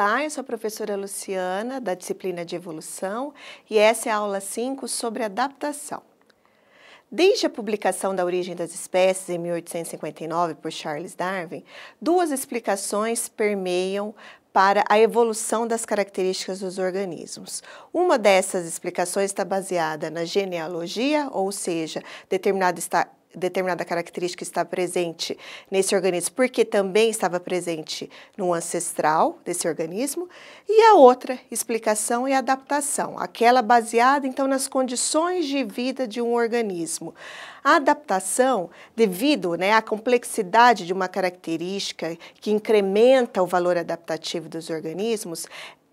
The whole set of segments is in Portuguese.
Olá, eu sou a professora Luciana, da disciplina de Evolução, e essa é a aula 5 sobre adaptação. Desde a publicação da Origem das Espécies, em 1859, por Charles Darwin, duas explicações permeiam para a evolução das características dos organismos. Uma dessas explicações está baseada na genealogia, ou seja, determinado determinada característica está presente nesse organismo porque também estava presente no ancestral desse organismo, e a outra explicação é adaptação, aquela baseada então nas condições de vida de um organismo. A adaptação, devido né, à complexidade de uma característica que incrementa o valor adaptativo dos organismos,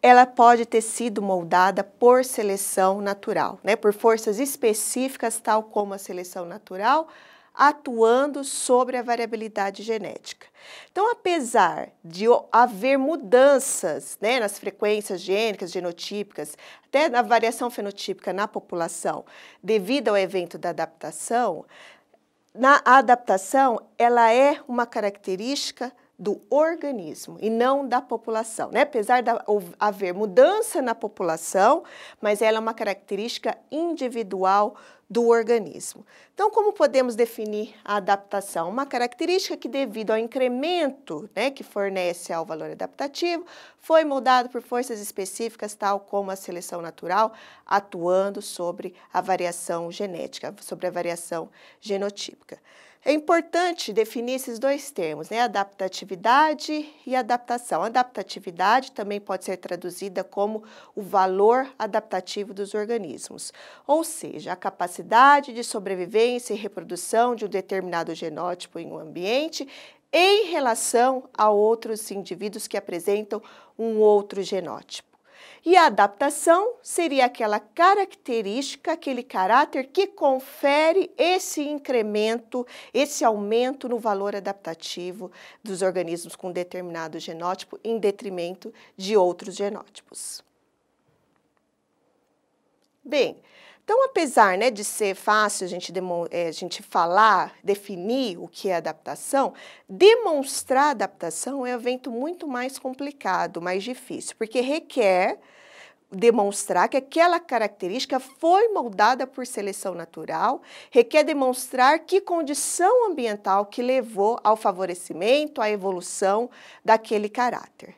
ela pode ter sido moldada por seleção natural, né, por forças específicas, tal como a seleção natural, atuando sobre a variabilidade genética. Então, apesar de haver mudanças né, nas frequências gênicas, genotípicas, até na variação fenotípica na população, devido ao evento da adaptação, na adaptação ela é uma característica do organismo e não da população. Né? Apesar de haver mudança na população, mas ela é uma característica individual do organismo. Então, como podemos definir a adaptação? Uma característica que, devido ao incremento né, que fornece ao valor adaptativo, foi moldado por forças específicas, tal como a seleção natural, atuando sobre a variação genética, sobre a variação genotípica. É importante definir esses dois termos, né? adaptatividade e adaptação. Adaptatividade também pode ser traduzida como o valor adaptativo dos organismos, ou seja, a capacidade de sobrevivência e reprodução de um determinado genótipo em um ambiente em relação a outros indivíduos que apresentam um outro genótipo. E a adaptação seria aquela característica, aquele caráter que confere esse incremento, esse aumento no valor adaptativo dos organismos com determinado genótipo em detrimento de outros genótipos. Bem, então, apesar né, de ser fácil a gente, é, a gente falar, definir o que é adaptação, demonstrar adaptação é um evento muito mais complicado, mais difícil, porque requer demonstrar que aquela característica foi moldada por seleção natural, requer demonstrar que condição ambiental que levou ao favorecimento, à evolução daquele caráter.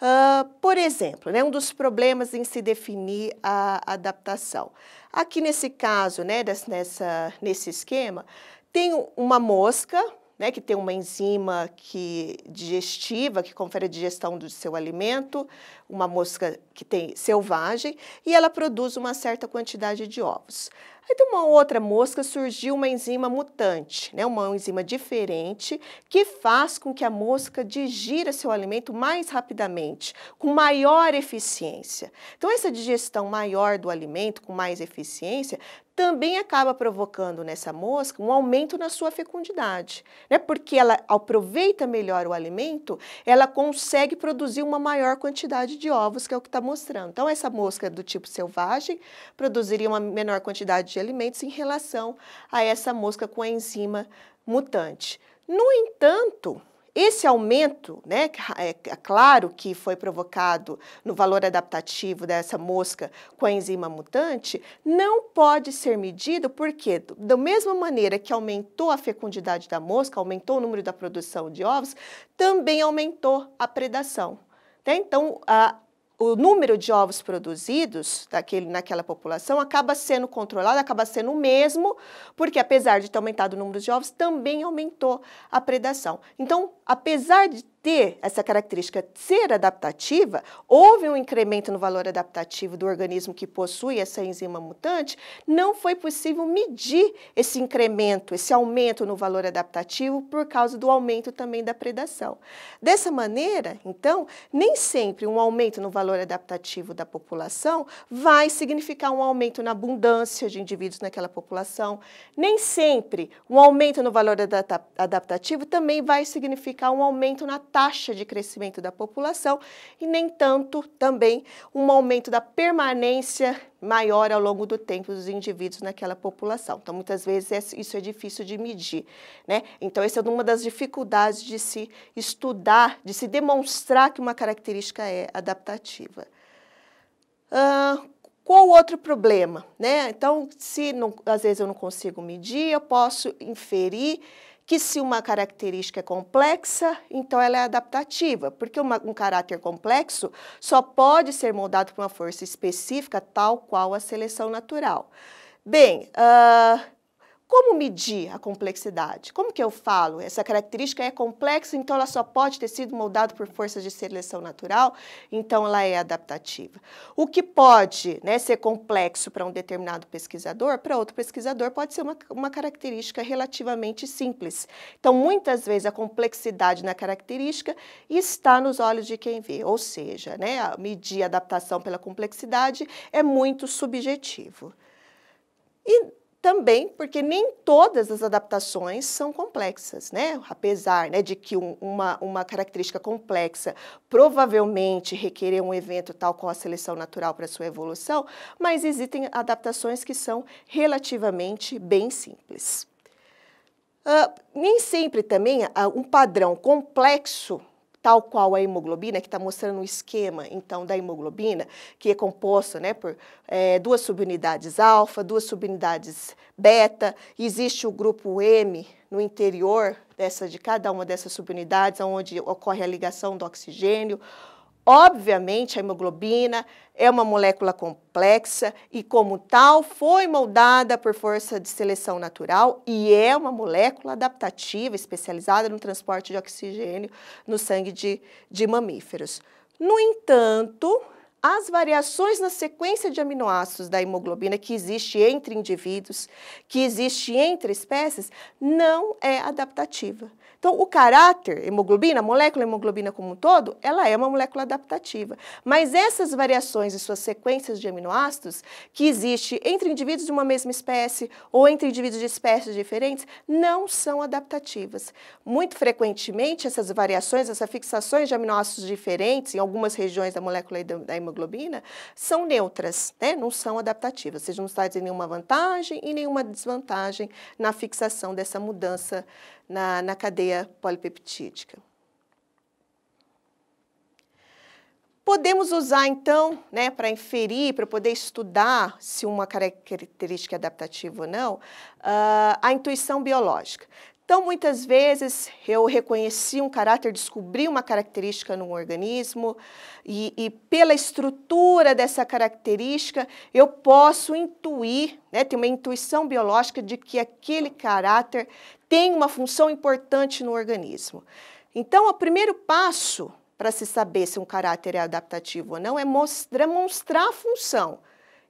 Uh, por exemplo, né, um dos problemas em se definir a adaptação. Aqui nesse caso, né, nessa, nesse esquema, tem uma mosca, né, que tem uma enzima que, digestiva que confere a digestão do seu alimento, uma mosca que tem selvagem, e ela produz uma certa quantidade de ovos. Aí de uma outra mosca surgiu uma enzima mutante, né, uma enzima diferente, que faz com que a mosca digira seu alimento mais rapidamente, com maior eficiência. Então, essa digestão maior do alimento, com mais eficiência, também acaba provocando nessa mosca um aumento na sua fecundidade, né? porque ela aproveita melhor o alimento, ela consegue produzir uma maior quantidade de ovos, que é o que está mostrando. Então, essa mosca do tipo selvagem produziria uma menor quantidade de alimentos em relação a essa mosca com a enzima mutante. No entanto, esse aumento, né, é, é claro que foi provocado no valor adaptativo dessa mosca com a enzima mutante, não pode ser medido porque, da mesma maneira que aumentou a fecundidade da mosca, aumentou o número da produção de ovos, também aumentou a predação. Né? Então, a, o número de ovos produzidos daquele, naquela população acaba sendo controlado, acaba sendo o mesmo, porque apesar de ter aumentado o número de ovos, também aumentou a predação. Então, apesar de ter essa característica ser adaptativa, houve um incremento no valor adaptativo do organismo que possui essa enzima mutante, não foi possível medir esse incremento, esse aumento no valor adaptativo por causa do aumento também da predação. Dessa maneira, então, nem sempre um aumento no valor adaptativo da população vai significar um aumento na abundância de indivíduos naquela população, nem sempre um aumento no valor adaptativo também vai significar um aumento na taxa de crescimento da população e nem tanto também um aumento da permanência maior ao longo do tempo dos indivíduos naquela população. Então, muitas vezes isso é difícil de medir, né? Então, essa é uma das dificuldades de se estudar, de se demonstrar que uma característica é adaptativa. Uh, qual outro problema? Né? Então, se não, às vezes eu não consigo medir, eu posso inferir que se uma característica é complexa, então ela é adaptativa, porque uma, um caráter complexo só pode ser moldado por uma força específica, tal qual a seleção natural. Bem, uh, como medir a complexidade? Como que eu falo? Essa característica é complexa, então ela só pode ter sido moldada por forças de seleção natural, então ela é adaptativa. O que pode né, ser complexo para um determinado pesquisador, para outro pesquisador pode ser uma, uma característica relativamente simples. Então, muitas vezes a complexidade na característica está nos olhos de quem vê, ou seja, né, medir a adaptação pela complexidade é muito subjetivo. E também porque nem todas as adaptações são complexas, né? Apesar né, de que um, uma, uma característica complexa provavelmente requerer um evento tal qual a seleção natural para sua evolução, mas existem adaptações que são relativamente bem simples. Uh, nem sempre também uh, um padrão complexo tal qual a hemoglobina, que está mostrando o esquema, então, da hemoglobina, que é composta né, por é, duas subunidades alfa, duas subunidades beta, existe o grupo M no interior dessa, de cada uma dessas subunidades, onde ocorre a ligação do oxigênio, Obviamente, a hemoglobina é uma molécula complexa e, como tal, foi moldada por força de seleção natural e é uma molécula adaptativa especializada no transporte de oxigênio no sangue de, de mamíferos. No entanto, as variações na sequência de aminoácidos da hemoglobina que existe entre indivíduos, que existe entre espécies, não é adaptativa. Então, o caráter hemoglobina, a molécula hemoglobina como um todo, ela é uma molécula adaptativa. Mas essas variações em suas sequências de aminoácidos, que existe entre indivíduos de uma mesma espécie ou entre indivíduos de espécies diferentes, não são adaptativas. Muito frequentemente, essas variações, essas fixações de aminoácidos diferentes em algumas regiões da molécula da hemoglobina são neutras, né? não são adaptativas. Ou seja, não traz nenhuma vantagem e nenhuma desvantagem na fixação dessa mudança na, na cadeia polipeptídica. Podemos usar, então, né, para inferir, para poder estudar se uma característica é adaptativa ou não, uh, a intuição biológica. Então, muitas vezes, eu reconheci um caráter, descobri uma característica no organismo e, e, pela estrutura dessa característica, eu posso intuir, né, ter uma intuição biológica de que aquele caráter tem uma função importante no organismo. Então, o primeiro passo para se saber se um caráter é adaptativo ou não é mostrar, demonstrar a função.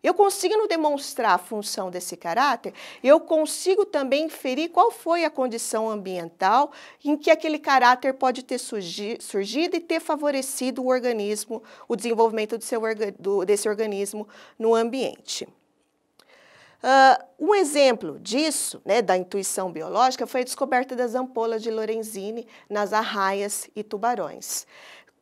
Eu consigo demonstrar a função desse caráter, eu consigo também inferir qual foi a condição ambiental em que aquele caráter pode ter surgido e ter favorecido o organismo, o desenvolvimento do seu, do, desse organismo no ambiente. Uh, um exemplo disso, né, da intuição biológica, foi a descoberta das ampolas de Lorenzini nas arraias e tubarões.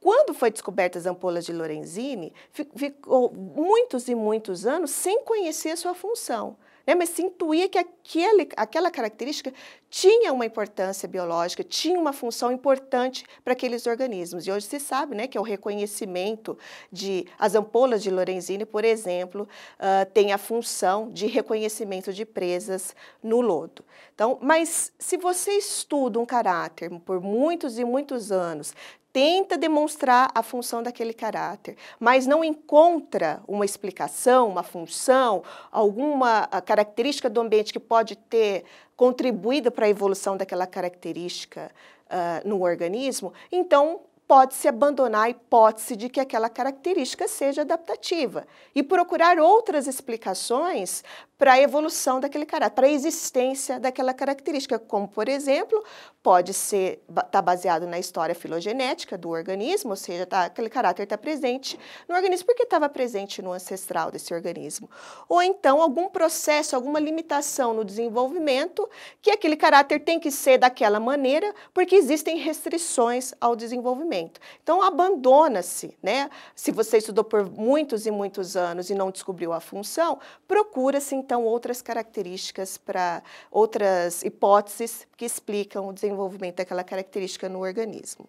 Quando foi descoberta as ampolas de Lorenzini, ficou muitos e muitos anos sem conhecer a sua função né? mas se intuía que aquele, aquela característica tinha uma importância biológica, tinha uma função importante para aqueles organismos. E hoje se sabe né, que é o reconhecimento de as ampolas de Lorenzini, por exemplo, uh, tem a função de reconhecimento de presas no lodo. Então, mas se você estuda um caráter por muitos e muitos anos, tenta demonstrar a função daquele caráter, mas não encontra uma explicação, uma função, alguma característica do ambiente que pode ter contribuído para a evolução daquela característica uh, no organismo, então pode-se abandonar a hipótese de que aquela característica seja adaptativa e procurar outras explicações para a evolução daquele caráter, para a existência daquela característica, como, por exemplo, pode ser tá baseado na história filogenética do organismo, ou seja, tá, aquele caráter está presente no organismo porque estava presente no ancestral desse organismo. Ou então algum processo, alguma limitação no desenvolvimento, que aquele caráter tem que ser daquela maneira, porque existem restrições ao desenvolvimento. Então abandona-se, né? Se você estudou por muitos e muitos anos e não descobriu a função, procura-se então outras características para outras hipóteses que explicam o desenvolvimento daquela característica no organismo.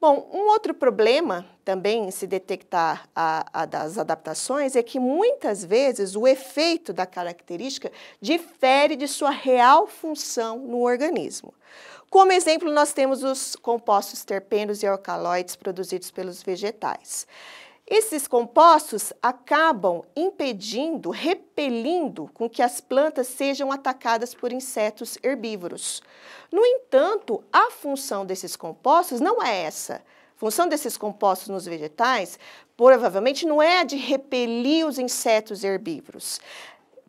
Bom, um outro problema também se detectar a, a, das adaptações é que muitas vezes o efeito da característica difere de sua real função no organismo. Como exemplo, nós temos os compostos terpenos e alcaloides produzidos pelos vegetais. Esses compostos acabam impedindo, repelindo com que as plantas sejam atacadas por insetos herbívoros. No entanto, a função desses compostos não é essa. A função desses compostos nos vegetais provavelmente não é a de repelir os insetos herbívoros.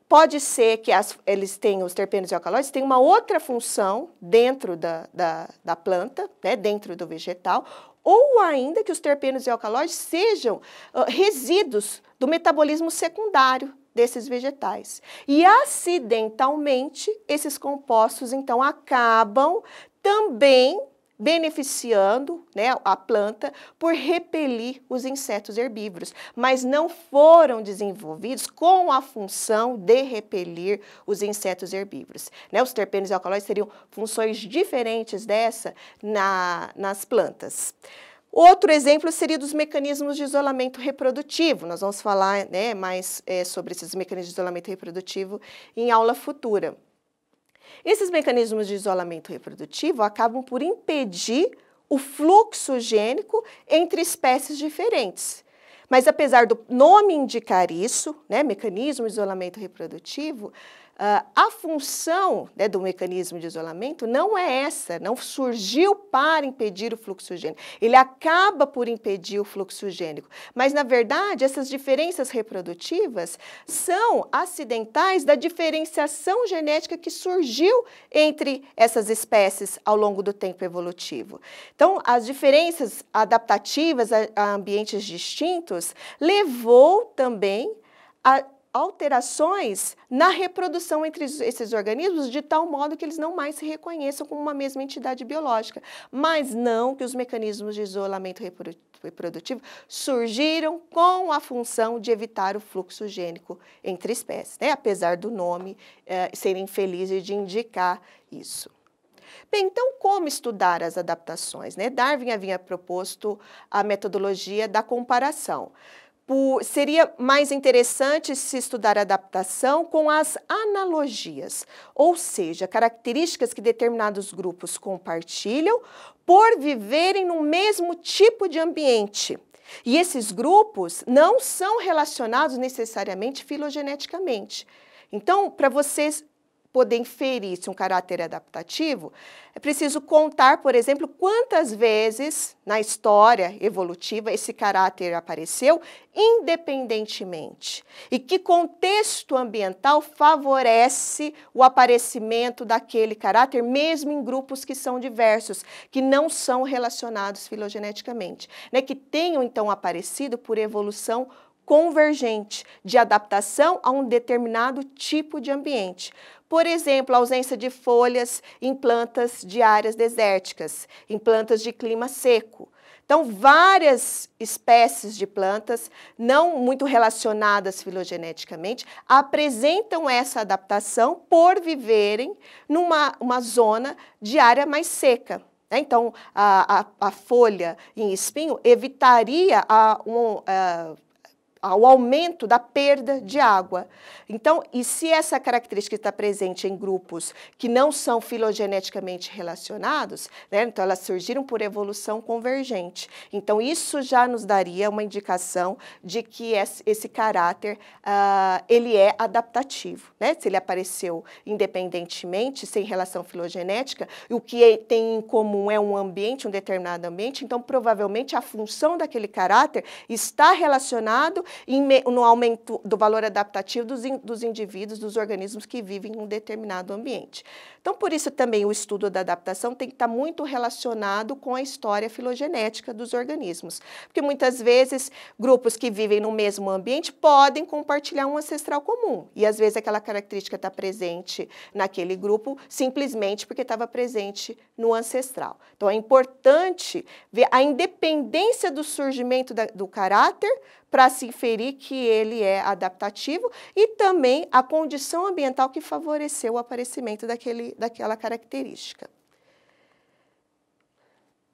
Pode ser que as, eles tenham, os terpenos e alcaloides, tenham uma outra função dentro da, da, da planta, né, dentro do vegetal, ou ainda que os terpenos e alcaloides sejam uh, resíduos do metabolismo secundário desses vegetais. E acidentalmente, esses compostos então acabam também beneficiando né, a planta por repelir os insetos herbívoros, mas não foram desenvolvidos com a função de repelir os insetos herbívoros. Né, os terpenos alcaloides teriam funções diferentes dessa na, nas plantas. Outro exemplo seria dos mecanismos de isolamento reprodutivo. Nós vamos falar né, mais é, sobre esses mecanismos de isolamento reprodutivo em aula futura. Esses mecanismos de isolamento reprodutivo acabam por impedir o fluxo gênico entre espécies diferentes. Mas apesar do nome indicar isso, né, mecanismo de isolamento reprodutivo, a função né, do mecanismo de isolamento não é essa, não surgiu para impedir o fluxo gênico. Ele acaba por impedir o fluxo gênico. Mas, na verdade, essas diferenças reprodutivas são acidentais da diferenciação genética que surgiu entre essas espécies ao longo do tempo evolutivo. Então, as diferenças adaptativas a, a ambientes distintos levou também a alterações na reprodução entre esses organismos de tal modo que eles não mais se reconheçam como uma mesma entidade biológica, mas não que os mecanismos de isolamento reprodutivo surgiram com a função de evitar o fluxo gênico entre espécies, né? apesar do nome eh, ser infeliz de indicar isso. Bem, então como estudar as adaptações? Né? Darwin havia proposto a metodologia da comparação por, seria mais interessante se estudar adaptação com as analogias, ou seja, características que determinados grupos compartilham por viverem no mesmo tipo de ambiente. E esses grupos não são relacionados necessariamente filogeneticamente. Então, para vocês poder inferir se um caráter é adaptativo, é preciso contar, por exemplo, quantas vezes na história evolutiva esse caráter apareceu independentemente e que contexto ambiental favorece o aparecimento daquele caráter, mesmo em grupos que são diversos, que não são relacionados filogeneticamente, né, que tenham então aparecido por evolução convergente de adaptação a um determinado tipo de ambiente. Por exemplo, a ausência de folhas em plantas de áreas desérticas, em plantas de clima seco. Então, várias espécies de plantas, não muito relacionadas filogeneticamente, apresentam essa adaptação por viverem numa uma zona de área mais seca. Né? Então, a, a, a folha em espinho evitaria a, um, a ao aumento da perda de água. Então, e se essa característica está presente em grupos que não são filogeneticamente relacionados, né, então elas surgiram por evolução convergente. Então, isso já nos daria uma indicação de que esse, caráter uh, ele é adaptativo. Né? Se ele apareceu independentemente, sem relação filogenética, o que é, tem em comum é um ambiente, um determinado ambiente, então provavelmente a função daquele caráter está relacionado no aumento do valor adaptativo dos, in, dos indivíduos, dos organismos que vivem em um determinado ambiente. Então, por isso também o estudo da adaptação tem que estar muito relacionado com a história filogenética dos organismos, porque muitas vezes grupos que vivem no mesmo ambiente podem compartilhar um ancestral comum, e às vezes aquela característica está presente naquele grupo simplesmente porque estava presente no ancestral. Então, é importante ver a independência do surgimento da, do caráter para se inferir que ele é adaptativo e também a condição ambiental que favoreceu o aparecimento daquele, daquela característica.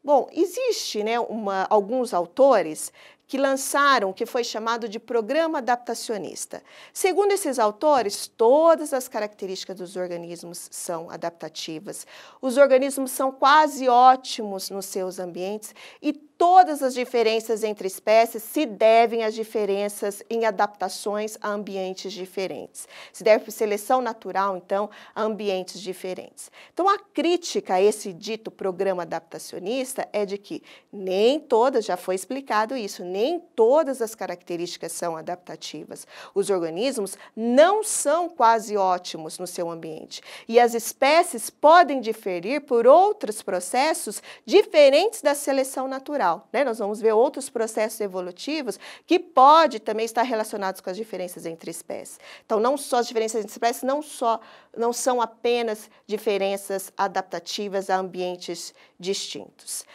Bom, existe né, uma, alguns autores que lançaram o que foi chamado de programa adaptacionista. Segundo esses autores, todas as características dos organismos são adaptativas. Os organismos são quase ótimos nos seus ambientes e todas as diferenças entre espécies se devem às diferenças em adaptações a ambientes diferentes. Se deve por seleção natural, então, a ambientes diferentes. Então, a crítica a esse dito programa adaptacionista é de que nem todas, já foi explicado isso, nem todas as características são adaptativas. Os organismos não são quase ótimos no seu ambiente e as espécies podem diferir por outros processos diferentes da seleção natural Né? Nós vamos ver outros processos evolutivos que pode também estar relacionados com as diferenças entre espécies. Então, não só as diferenças entre espécies, não, só, não são apenas diferenças adaptativas a ambientes distintos.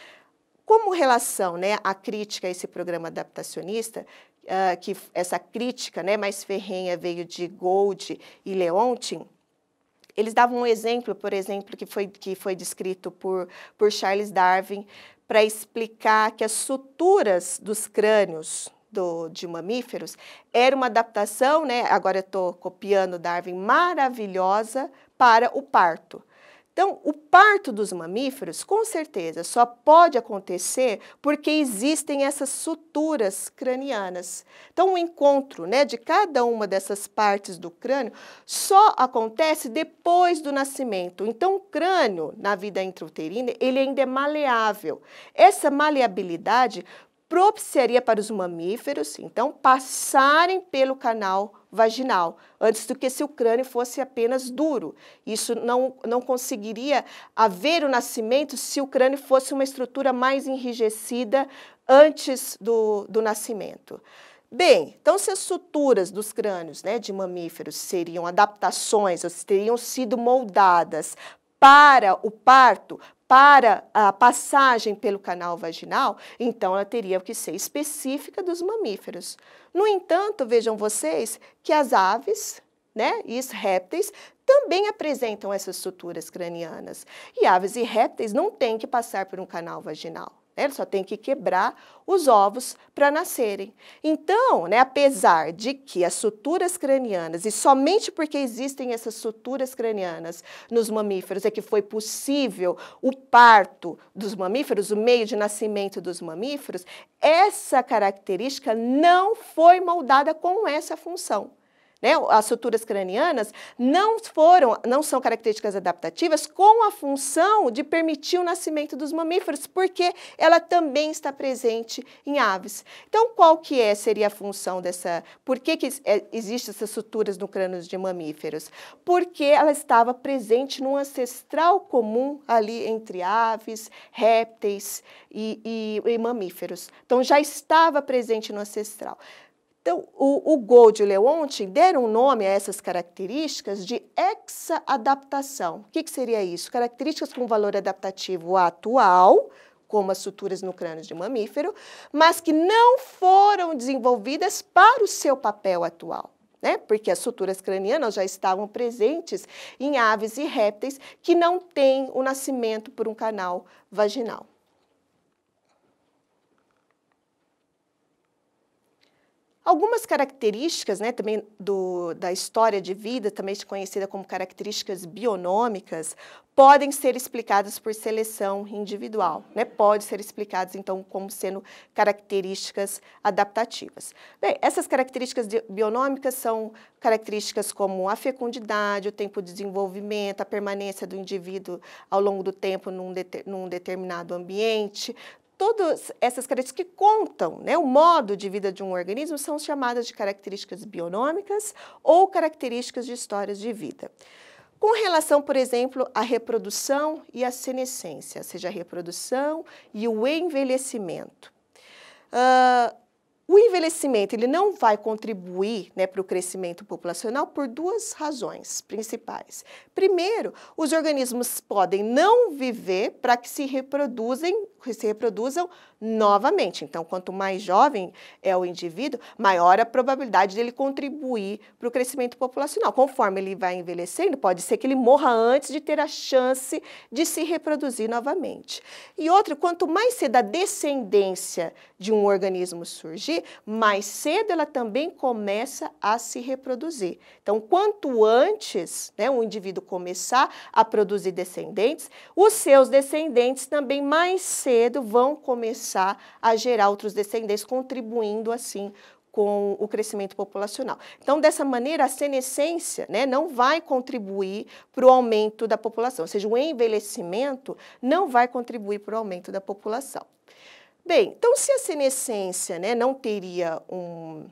Como relação né, à crítica a esse programa adaptacionista, uh, que essa crítica né, mais ferrenha veio de Gold e Leontin, eles davam um exemplo, por exemplo, que foi, que foi descrito por, por Charles Darwin, para explicar que as suturas dos crânios do, de mamíferos era uma adaptação, né, agora eu estou copiando Darwin, maravilhosa para o parto. Então, o parto dos mamíferos, com certeza, só pode acontecer porque existem essas suturas cranianas. Então, o encontro né, de cada uma dessas partes do crânio só acontece depois do nascimento. Então, o crânio, na vida intrauterina, ele ainda é maleável. Essa maleabilidade propiciaria para os mamíferos, então, passarem pelo canal vaginal, antes do que se o crânio fosse apenas duro. Isso não, não conseguiria haver o nascimento se o crânio fosse uma estrutura mais enrijecida antes do, do nascimento. Bem, então se as suturas dos crânios né, de mamíferos seriam adaptações, ou teriam sido moldadas para o parto, para a passagem pelo canal vaginal, então ela teria que ser específica dos mamíferos. No entanto, vejam vocês que as aves né, e os répteis também apresentam essas suturas cranianas. E aves e répteis não têm que passar por um canal vaginal. Né? Ele só tem que quebrar os ovos para nascerem. Então, né, apesar de que as suturas cranianas, e somente porque existem essas suturas cranianas nos mamíferos é que foi possível o parto dos mamíferos, o meio de nascimento dos mamíferos, essa característica não foi moldada com essa função. Né? As suturas cranianas não foram, não são características adaptativas com a função de permitir o nascimento dos mamíferos, porque ela também está presente em aves. Então, qual que é, seria a função dessa, por que, que é, existem essas suturas no crânio de mamíferos? Porque ela estava presente num ancestral comum ali entre aves, répteis e, e, e mamíferos. Então, já estava presente no ancestral. Então, o, o Gold e o Leontin deram nome a essas características de exadaptação. O que, que seria isso? Características com valor adaptativo atual, como as suturas no crânio de mamífero, mas que não foram desenvolvidas para o seu papel atual. Né? Porque as suturas cranianas já estavam presentes em aves e répteis que não têm o nascimento por um canal vaginal. Algumas características, né, também do, da história de vida, também conhecida como características bionômicas, podem ser explicadas por seleção individual, né? Pode ser explicadas então como sendo características adaptativas. Bem, essas características bionômicas são características como a fecundidade, o tempo de desenvolvimento, a permanência do indivíduo ao longo do tempo num, num determinado ambiente, todas essas características que contam né, o modo de vida de um organismo são chamadas de características bionômicas ou características de histórias de vida. Com relação, por exemplo, à reprodução e à senescência, ou seja, a reprodução e o envelhecimento. Uh, o envelhecimento ele não vai contribuir né, para o crescimento populacional por duas razões principais. Primeiro, os organismos podem não viver para que se reproduzem, se reproduzam novamente. Então, quanto mais jovem é o indivíduo, maior a probabilidade dele contribuir para o crescimento populacional. Conforme ele vai envelhecendo, pode ser que ele morra antes de ter a chance de se reproduzir novamente. E outro, quanto mais cedo a descendência de um organismo surgir, mais cedo ela também começa a se reproduzir. Então, quanto antes né, um indivíduo começar a produzir descendentes, os seus descendentes também mais cedo vão começar a gerar outros descendentes, contribuindo assim com o crescimento populacional. Então, dessa maneira, a senescência né, não vai contribuir para o aumento da população, ou seja, o envelhecimento não vai contribuir para o aumento da população. Bem, então se a senescência né, não teria um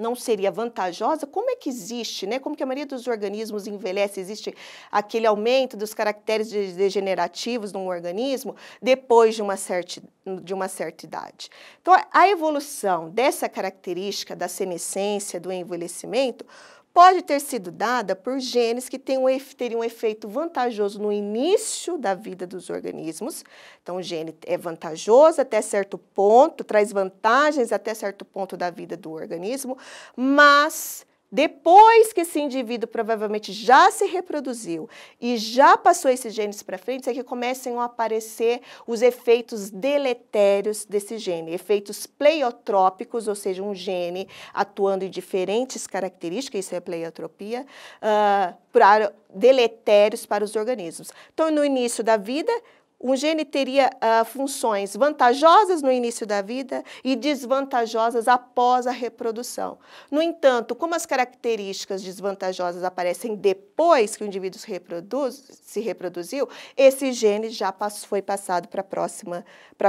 não seria vantajosa, como é que existe, né? Como que a maioria dos organismos envelhece? Existe aquele aumento dos caracteres degenerativos num organismo depois de uma certa, de uma certa idade. Então, a evolução dessa característica da senescência, do envelhecimento, pode ter sido dada por genes que teriam um efeito vantajoso no início da vida dos organismos. Então, o gene é vantajoso até certo ponto, traz vantagens até certo ponto da vida do organismo, mas depois que esse indivíduo provavelmente já se reproduziu e já passou esses genes para frente, é que começam a aparecer os efeitos deletérios desse gene, efeitos pleiotrópicos, ou seja, um gene atuando em diferentes características, isso é pleiotropia, uh, para deletérios para os organismos. Então, no início da vida, um gene teria uh, funções vantajosas no início da vida e desvantajosas após a reprodução. No entanto, como as características desvantajosas aparecem depois que o indivíduo se, reproduz, se reproduziu, esse gene já passou, foi passado para a próxima,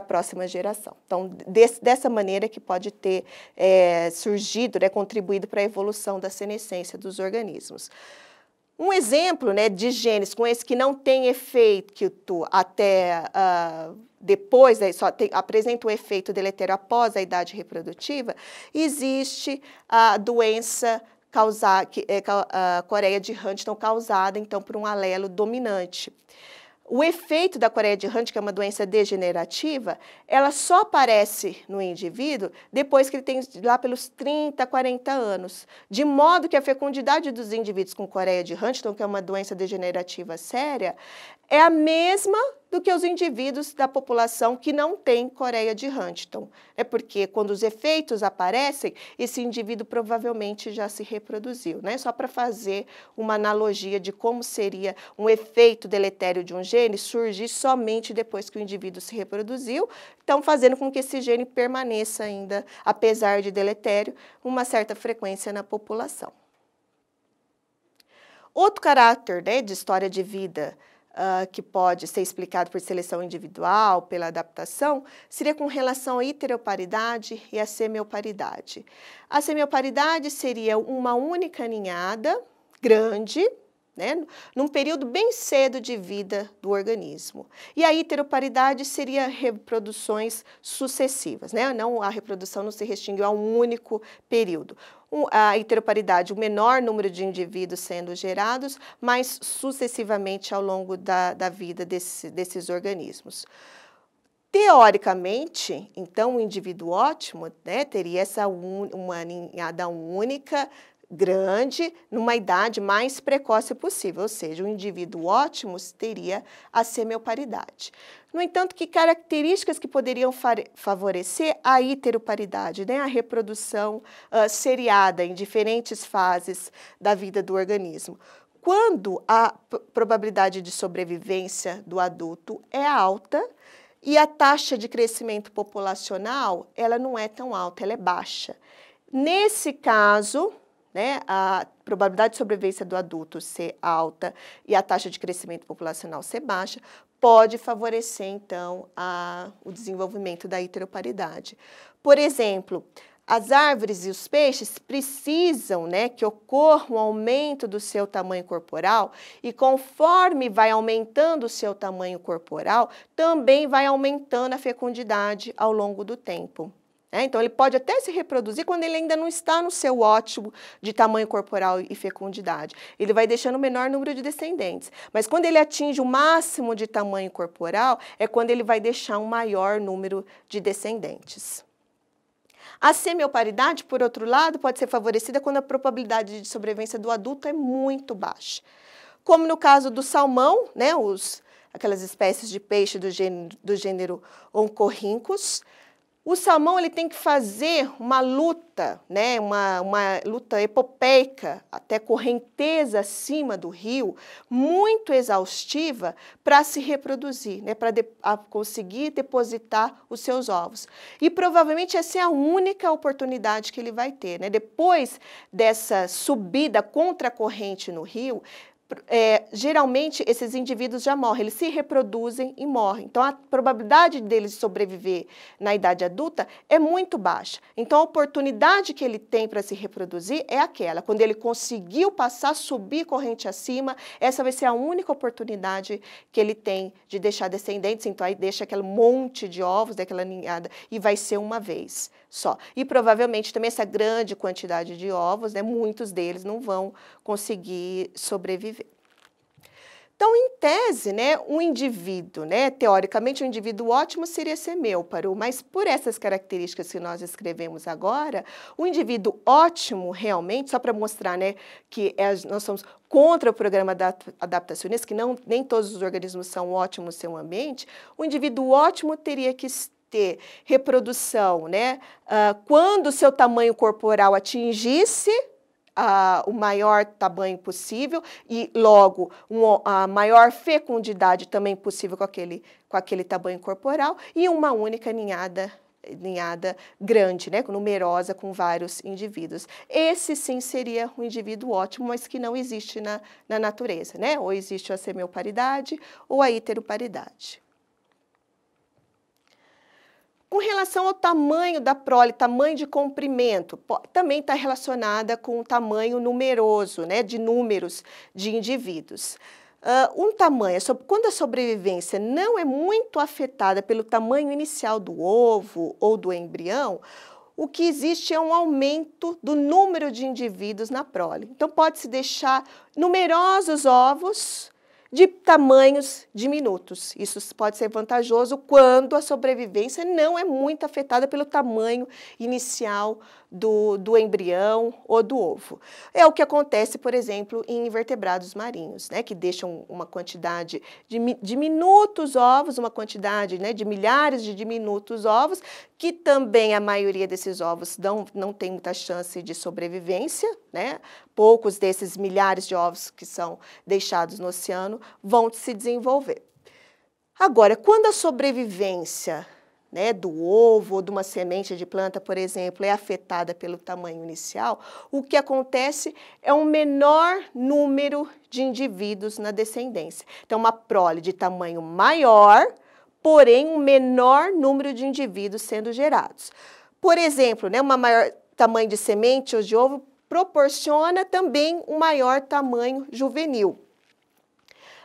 próxima geração. Então, desse, dessa maneira que pode ter é, surgido, né, contribuído para a evolução da senescência dos organismos. Um exemplo né, de genes com esse que não tem efeito até uh, depois, né, só tem, apresenta o efeito deletério após a idade reprodutiva, existe a doença causar, que é a Coreia de Huntington causada então por um alelo dominante. O efeito da Coreia de Hunt, que é uma doença degenerativa, ela só aparece no indivíduo depois que ele tem lá pelos 30, 40 anos. De modo que a fecundidade dos indivíduos com Coreia de Huntington, que é uma doença degenerativa séria, é a mesma do que os indivíduos da população que não tem Coreia de Huntington. É porque quando os efeitos aparecem, esse indivíduo provavelmente já se reproduziu, né? Só para fazer uma analogia de como seria um efeito deletério de um gene surgir somente depois que o indivíduo se reproduziu, então fazendo com que esse gene permaneça ainda, apesar de deletério, uma certa frequência na população. Outro caráter né, de história de vida uh, que pode ser explicado por seleção individual, pela adaptação, seria com relação à heteroparidade e à semioparidade. A semioparidade seria uma única ninhada grande, né, num período bem cedo de vida do organismo. E a heteroparidade seria reproduções sucessivas, né? não a reprodução não se restringiu a um único período. a heteroparidade, o menor número de indivíduos sendo gerados, mas sucessivamente ao longo da, da vida desse, desses organismos. Teoricamente, então, o indivíduo ótimo né, teria essa un, uma ninhada única grande numa idade mais precoce possível, ou seja, o indivíduo ótimo teria a semioparidade. No entanto, que características que poderiam favorecer a heteroparidade, né? a reprodução uh, seriada em diferentes fases da vida do organismo? Quando a probabilidade de sobrevivência do adulto é alta e a taxa de crescimento populacional ela não é tão alta, ela é baixa. Nesse caso, né, a probabilidade de sobrevivência do adulto ser alta e a taxa de crescimento populacional ser baixa, pode favorecer, então, a, o desenvolvimento da heteroparidade. Por exemplo, as árvores e os peixes precisam né, que ocorra um aumento do seu tamanho corporal e conforme vai aumentando o seu tamanho corporal, também vai aumentando a fecundidade ao longo do tempo. É, então, ele pode até se reproduzir quando ele ainda não está no seu ótimo de tamanho corporal e fecundidade. Ele vai deixando o menor número de descendentes. Mas quando ele atinge o máximo de tamanho corporal, é quando ele vai deixar um maior número de descendentes. A semioparidade, por outro lado, pode ser favorecida quando a probabilidade de sobrevivência do adulto é muito baixa. Como no caso do salmão, né, os, aquelas espécies de peixe do gênero, do gênero o salmão ele tem que fazer uma luta, né, uma, uma luta epopeica, até correnteza acima do rio, muito exaustiva para se reproduzir, né, para de, conseguir depositar os seus ovos. E provavelmente essa é a única oportunidade que ele vai ter. Né? Depois dessa subida contra a corrente no rio, é, geralmente esses indivíduos já morrem, eles se reproduzem e morrem. Então a probabilidade deles sobreviver na idade adulta é muito baixa. Então a oportunidade que ele tem para se reproduzir é aquela. Quando ele conseguiu passar, subir corrente acima, essa vai ser a única oportunidade que ele tem de deixar descendentes. Então aí deixa aquele monte de ovos daquela ninhada e vai ser uma vez só. E provavelmente também essa grande quantidade de ovos, né, muitos deles não vão conseguir sobreviver. Então, em tese, né, um indivíduo, né, teoricamente, um indivíduo ótimo seria semêuparo, mas por essas características que nós escrevemos agora, o indivíduo ótimo, realmente, só para mostrar né, que é, nós somos contra o programa adaptacionista, que não, nem todos os organismos são ótimos no seu ambiente, o indivíduo ótimo teria que ter reprodução, né? Uh, quando o seu tamanho corporal atingisse uh, o maior tamanho possível e, logo, um, a maior fecundidade também possível com aquele, com aquele tamanho corporal e uma única ninhada ninhada grande, né, numerosa, com vários indivíduos. Esse sim seria um indivíduo ótimo, mas que não existe na, na natureza, né? Ou existe a semioparidade ou a heteroparidade. Com relação ao tamanho da prole, tamanho de comprimento, também está relacionada com o tamanho numeroso, né, de números de indivíduos. Uh, um tamanho, quando a sobrevivência não é muito afetada pelo tamanho inicial do ovo ou do embrião, o que existe é um aumento do número de indivíduos na prole. Então, pode-se deixar numerosos ovos de tamanhos diminutos. Isso pode ser vantajoso quando a sobrevivência não é muito afetada pelo tamanho inicial do, do embrião ou do ovo. É o que acontece, por exemplo, em invertebrados marinhos, né, que deixam uma quantidade de diminutos ovos, uma quantidade né, de milhares de diminutos ovos, que também a maioria desses ovos não, não tem muita chance de sobrevivência, né? poucos desses milhares de ovos que são deixados no oceano vão se desenvolver. Agora, quando a sobrevivência né, do ovo ou de uma semente de planta, por exemplo, é afetada pelo tamanho inicial, o que acontece é um menor número de indivíduos na descendência. Então, uma prole de tamanho maior, porém um menor número de indivíduos sendo gerados. Por exemplo, né, uma maior tamanho de semente ou de ovo proporciona também um maior tamanho juvenil.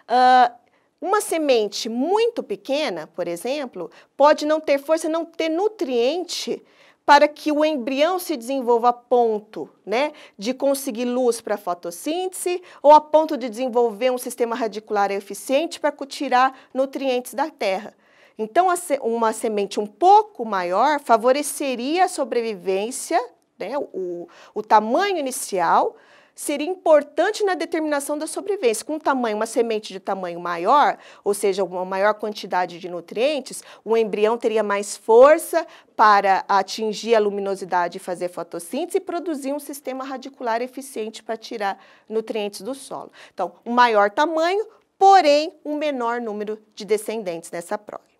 Uh, uma semente muito pequena, por exemplo, pode não ter força, não ter nutriente para que o embrião se desenvolva a ponto né, de conseguir luz para a fotossíntese ou a ponto de desenvolver um sistema radicular eficiente para tirar nutrientes da terra. Então, uma semente um pouco maior favoreceria a sobrevivência né? O, o tamanho inicial seria importante na determinação da sobrevivência. Com um tamanho, uma semente de tamanho maior, ou seja, uma maior quantidade de nutrientes, o embrião teria mais força para atingir a luminosidade e fazer fotossíntese e produzir um sistema radicular eficiente para tirar nutrientes do solo. Então, um maior tamanho, porém um menor número de descendentes nessa prole.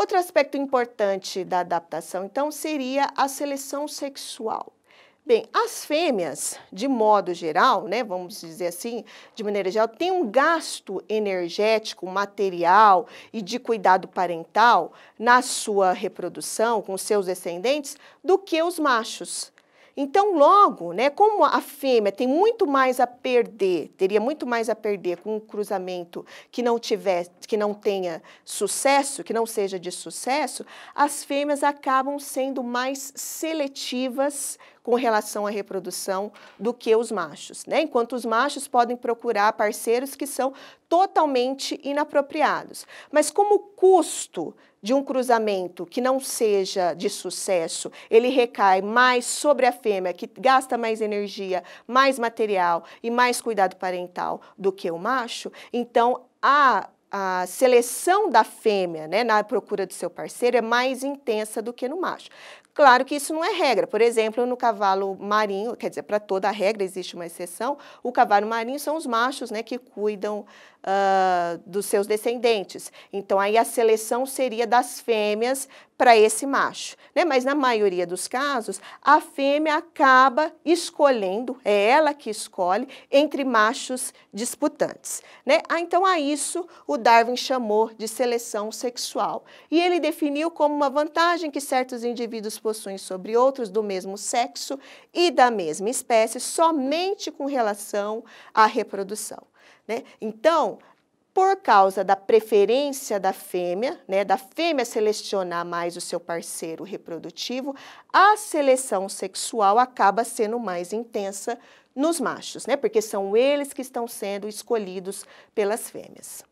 Outro aspecto importante da adaptação, então, seria a seleção sexual. Bem, as fêmeas, de modo geral, né, vamos dizer assim, de maneira geral, têm um gasto energético, material e de cuidado parental na sua reprodução com seus descendentes do que os machos. Então, logo, né, como a fêmea tem muito mais a perder, teria muito mais a perder com um cruzamento que não tiver, que não tenha sucesso, que não seja de sucesso, as fêmeas acabam sendo mais seletivas com relação à reprodução do que os machos, né? Enquanto os machos podem procurar parceiros que são totalmente inapropriados. Mas como o custo de um cruzamento que não seja de sucesso, ele recai mais sobre a fêmea, que gasta mais energia, mais material e mais cuidado parental do que o macho, então a a seleção da fêmea né, na procura do seu parceiro é mais intensa do que no macho. Claro que isso não é regra. Por exemplo, no cavalo marinho, quer dizer, para toda regra existe uma exceção, o cavalo marinho são os machos né, que cuidam uh, dos seus descendentes. Então, aí a seleção seria das fêmeas para esse macho. Né? Mas na maioria dos casos, a fêmea acaba escolhendo, é ela que escolhe, entre machos disputantes. Né? Ah, então, a isso o Darwin chamou de seleção sexual. E ele definiu como uma vantagem que certos indivíduos possuem sobre outros do mesmo sexo e da mesma espécie somente com relação à reprodução. Né? Então, por causa da preferência da fêmea, né, da fêmea selecionar mais o seu parceiro reprodutivo, a seleção sexual acaba sendo mais intensa nos machos, né, porque são eles que estão sendo escolhidos pelas fêmeas.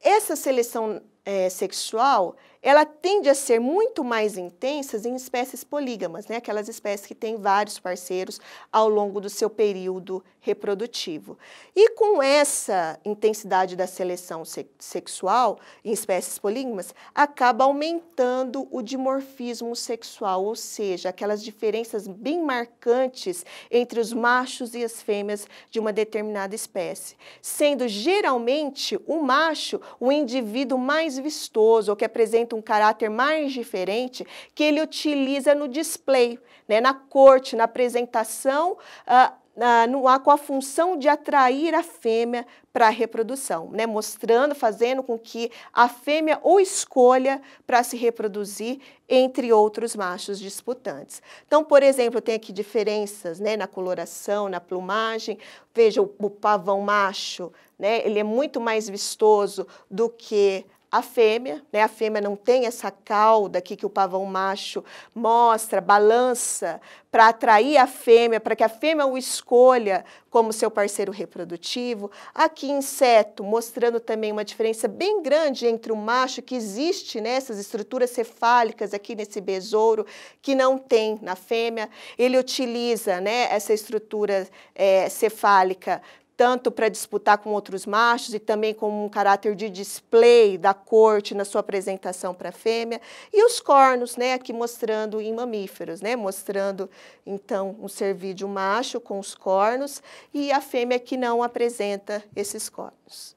Essa seleção é, sexual ela tende a ser muito mais intensa em espécies polígamas, né? aquelas espécies que têm vários parceiros ao longo do seu período reprodutivo. E com essa intensidade da seleção se sexual em espécies polígamas, acaba aumentando o dimorfismo sexual, ou seja, aquelas diferenças bem marcantes entre os machos e as fêmeas de uma determinada espécie, sendo geralmente o macho o indivíduo mais vistoso, ou que apresenta apresenta um caráter mais diferente que ele utiliza no display, né, na corte, na apresentação, ah, ah, no, com a função de atrair a fêmea para a reprodução, né? mostrando, fazendo com que a fêmea o escolha para se reproduzir entre outros machos disputantes. Então, por exemplo, tem aqui diferenças né, na coloração, na plumagem. Veja, o, o pavão macho, né, ele é muito mais vistoso do que a fêmea, né? A fêmea não tem essa cauda aqui que o pavão macho mostra, balança para atrair a fêmea, para que a fêmea o escolha como seu parceiro reprodutivo. Aqui inseto, mostrando também uma diferença bem grande entre o macho que existe nessas né? estruturas cefálicas aqui nesse besouro que não tem na fêmea. Ele utiliza, né, essa estrutura é, cefálica tanto para disputar com outros machos e também como um caráter de display da corte na sua apresentação para a fêmea. E os cornos, né, aqui mostrando em mamíferos, né, mostrando então um cervídeo macho com os cornos e a fêmea que não apresenta esses cornos.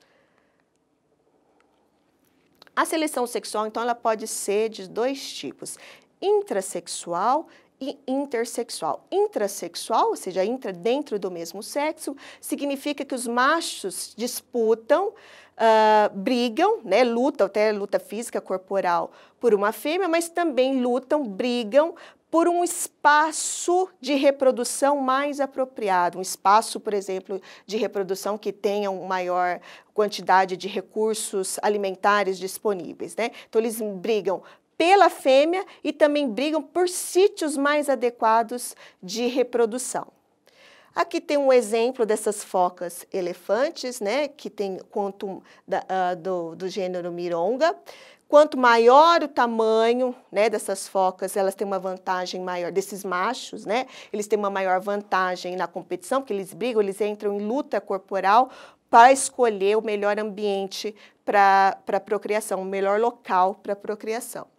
A seleção sexual, então, ela pode ser de dois tipos, intrasexual e intersexual. Intrasexual, ou seja, intra dentro do mesmo sexo, significa que os machos disputam, uh, brigam, né, lutam, até luta física corporal por uma fêmea, mas também lutam, brigam por um espaço de reprodução mais apropriado, um espaço, por exemplo, de reprodução que tenha uma maior quantidade de recursos alimentares disponíveis. Né? Então, eles brigam pela fêmea e também brigam por sítios mais adequados de reprodução. Aqui tem um exemplo dessas focas elefantes, né, que tem quanto da, uh, do, do gênero Mironga. Quanto maior o tamanho né, dessas focas, elas têm uma vantagem maior, desses machos, né? Eles têm uma maior vantagem na competição, porque eles brigam, eles entram em luta corporal para escolher o melhor ambiente para a procriação, o melhor local para a procriação.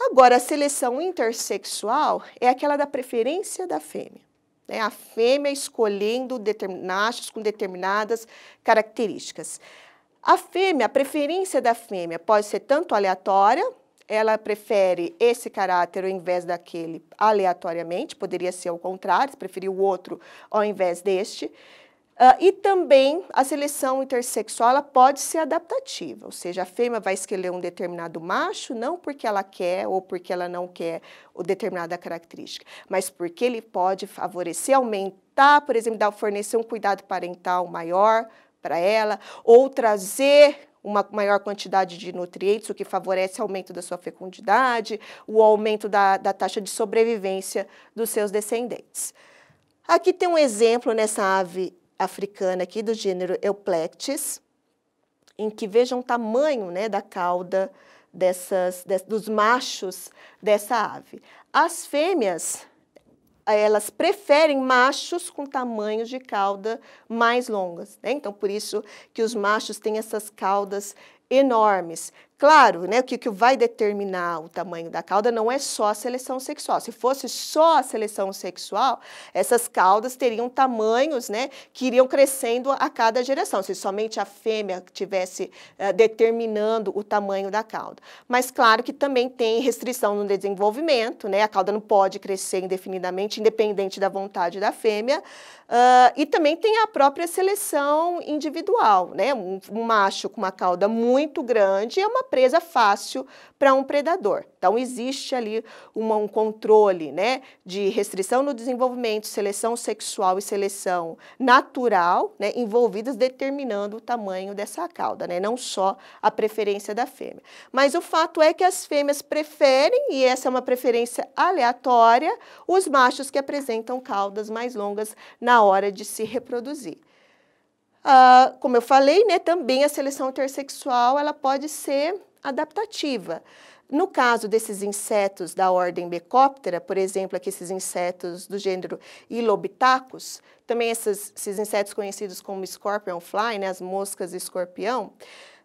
Agora, a seleção intersexual é aquela da preferência da fêmea. Né? A fêmea escolhendo machos com determinadas características. A fêmea, a preferência da fêmea pode ser tanto aleatória, ela prefere esse caráter ao invés daquele aleatoriamente, poderia ser ao contrário, preferir o outro ao invés deste. Uh, e também a seleção intersexual ela pode ser adaptativa, ou seja, a fêmea vai escolher um determinado macho não porque ela quer ou porque ela não quer o determinada característica, mas porque ele pode favorecer, aumentar, por exemplo, dar, fornecer um cuidado parental maior para ela, ou trazer uma maior quantidade de nutrientes, o que favorece o aumento da sua fecundidade, o aumento da, da taxa de sobrevivência dos seus descendentes. Aqui tem um exemplo nessa ave africana aqui do gênero Euplectis, em que vejam o tamanho né, da cauda dessas, de, dos machos dessa ave. As fêmeas elas preferem machos com tamanhos de cauda mais longas. Né? Então, por isso que os machos têm essas caudas enormes. Claro, né, o que, vai determinar o tamanho da cauda não é só a seleção sexual. Se fosse só a seleção sexual, essas caudas teriam tamanhos né, que iriam crescendo a cada geração, se somente a fêmea estivesse uh, determinando o tamanho da cauda. Mas claro que também tem restrição no desenvolvimento, né, a cauda não pode crescer indefinidamente, independente da vontade da fêmea, uh, e também tem a própria seleção individual. Né, um, um macho com uma cauda muito grande é uma presa fácil para um predador. Então, existe ali uma, um controle né, de restrição no desenvolvimento, seleção sexual e seleção natural né, envolvidas determinando o tamanho dessa cauda, né, não só a preferência da fêmea. Mas o fato é que as fêmeas preferem, e essa é uma preferência aleatória, os machos que apresentam caudas mais longas na hora de se reproduzir. Ah, como eu falei, né, também a seleção intersexual ela pode ser adaptativa. No caso desses insetos da ordem Becóptera, por exemplo, aqui esses insetos do gênero Ilobitacus, também esses, esses insetos conhecidos como scorpion fly, né, as moscas escorpião,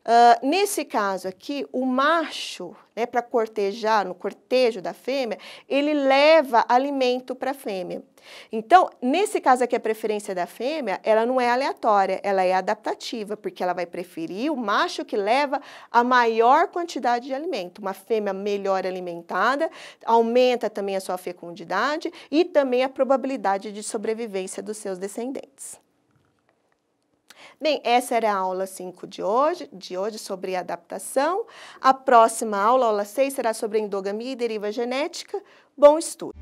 Uh, nesse caso aqui, o macho, né, para cortejar, no cortejo da fêmea, ele leva alimento para a fêmea. Então, nesse caso aqui, a preferência da fêmea, ela não é aleatória, ela é adaptativa, porque ela vai preferir o macho que leva a maior quantidade de alimento. Uma fêmea melhor alimentada aumenta também a sua fecundidade e também a probabilidade de sobrevivência dos seus descendentes. Bem, essa era a aula 5 de hoje, de hoje sobre adaptação. A próxima aula, aula 6, será sobre endogamia e deriva genética. Bom estudo!